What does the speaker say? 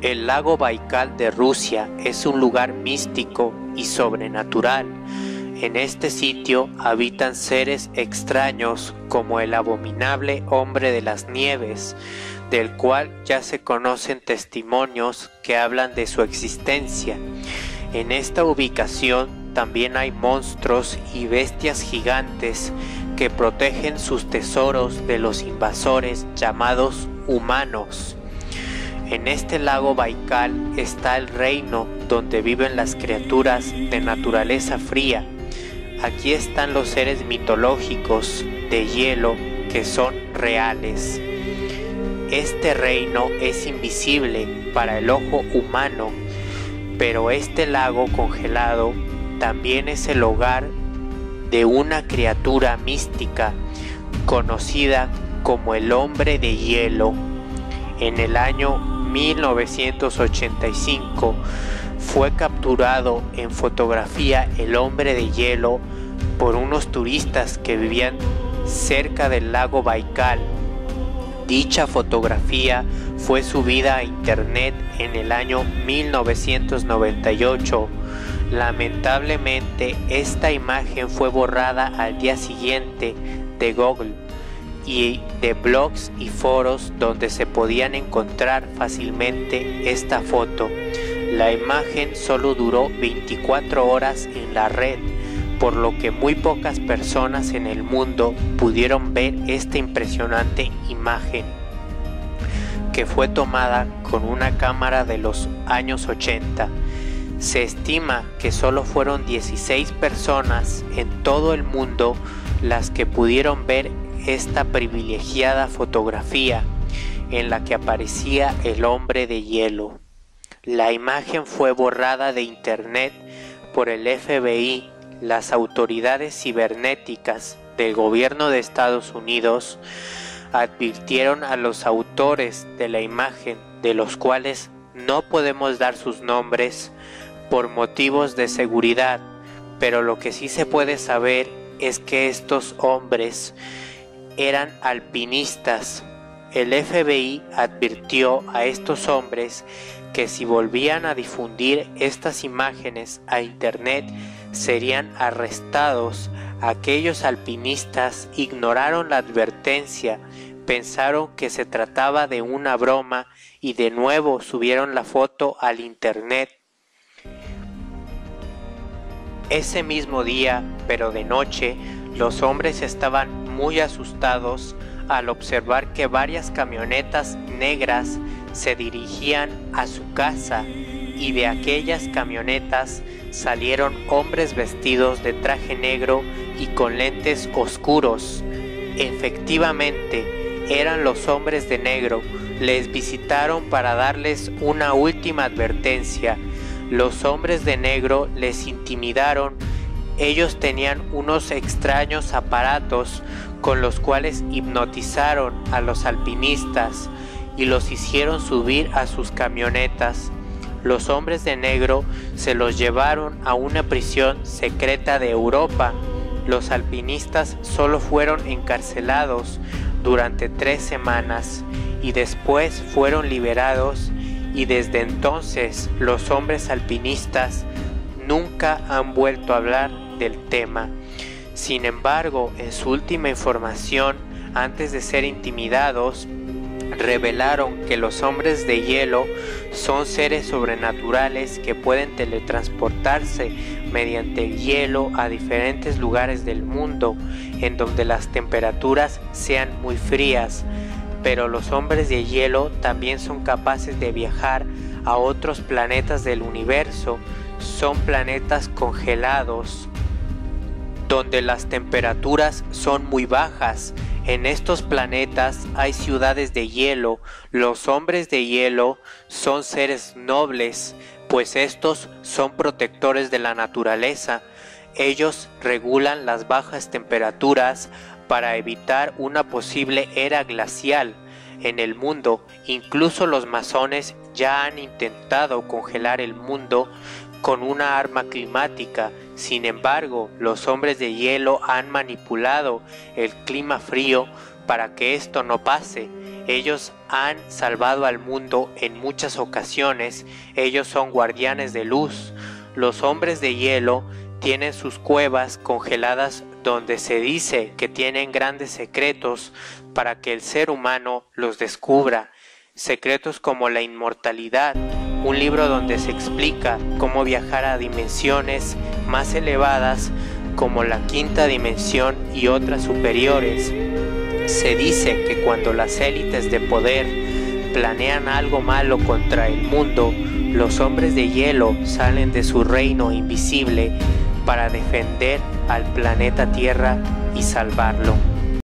El lago Baikal de Rusia es un lugar místico y sobrenatural. En este sitio habitan seres extraños como el abominable hombre de las nieves, del cual ya se conocen testimonios que hablan de su existencia. En esta ubicación también hay monstruos y bestias gigantes que protegen sus tesoros de los invasores llamados humanos. En este lago Baikal está el reino donde viven las criaturas de naturaleza fría. Aquí están los seres mitológicos de hielo que son reales. Este reino es invisible para el ojo humano, pero este lago congelado también es el hogar de una criatura mística conocida como el hombre de hielo. En el año 1985 fue capturado en fotografía el hombre de hielo por unos turistas que vivían cerca del lago Baikal Dicha fotografía fue subida a internet en el año 1998. Lamentablemente esta imagen fue borrada al día siguiente de Google y de blogs y foros donde se podían encontrar fácilmente esta foto. La imagen solo duró 24 horas en la red por lo que muy pocas personas en el mundo pudieron ver esta impresionante imagen que fue tomada con una cámara de los años 80. Se estima que solo fueron 16 personas en todo el mundo las que pudieron ver esta privilegiada fotografía en la que aparecía el hombre de hielo. La imagen fue borrada de internet por el FBI las autoridades cibernéticas del gobierno de Estados Unidos advirtieron a los autores de la imagen, de los cuales no podemos dar sus nombres por motivos de seguridad, pero lo que sí se puede saber es que estos hombres eran alpinistas. El FBI advirtió a estos hombres que si volvían a difundir estas imágenes a Internet serían arrestados. Aquellos alpinistas ignoraron la advertencia, pensaron que se trataba de una broma y de nuevo subieron la foto al Internet. Ese mismo día, pero de noche, los hombres estaban muy asustados al observar que varias camionetas negras se dirigían a su casa y de aquellas camionetas salieron hombres vestidos de traje negro y con lentes oscuros. Efectivamente, eran los hombres de negro. Les visitaron para darles una última advertencia. Los hombres de negro les intimidaron. Ellos tenían unos extraños aparatos con los cuales hipnotizaron a los alpinistas y los hicieron subir a sus camionetas. Los hombres de negro se los llevaron a una prisión secreta de Europa. Los alpinistas solo fueron encarcelados durante tres semanas y después fueron liberados y desde entonces los hombres alpinistas nunca han vuelto a hablar del tema. Sin embargo, en su última información, antes de ser intimidados, revelaron que los hombres de hielo son seres sobrenaturales que pueden teletransportarse mediante el hielo a diferentes lugares del mundo en donde las temperaturas sean muy frías, pero los hombres de hielo también son capaces de viajar a otros planetas del universo, son planetas congelados donde las temperaturas son muy bajas en estos planetas hay ciudades de hielo, los hombres de hielo son seres nobles, pues estos son protectores de la naturaleza. Ellos regulan las bajas temperaturas para evitar una posible era glacial en el mundo. Incluso los masones ya han intentado congelar el mundo con una arma climática. Sin embargo, los hombres de hielo han manipulado el clima frío para que esto no pase. Ellos han salvado al mundo en muchas ocasiones, ellos son guardianes de luz. Los hombres de hielo tienen sus cuevas congeladas donde se dice que tienen grandes secretos para que el ser humano los descubra, secretos como la inmortalidad, un libro donde se explica cómo viajar a dimensiones más elevadas como la quinta dimensión y otras superiores. Se dice que cuando las élites de poder planean algo malo contra el mundo, los hombres de hielo salen de su reino invisible para defender al planeta Tierra y salvarlo.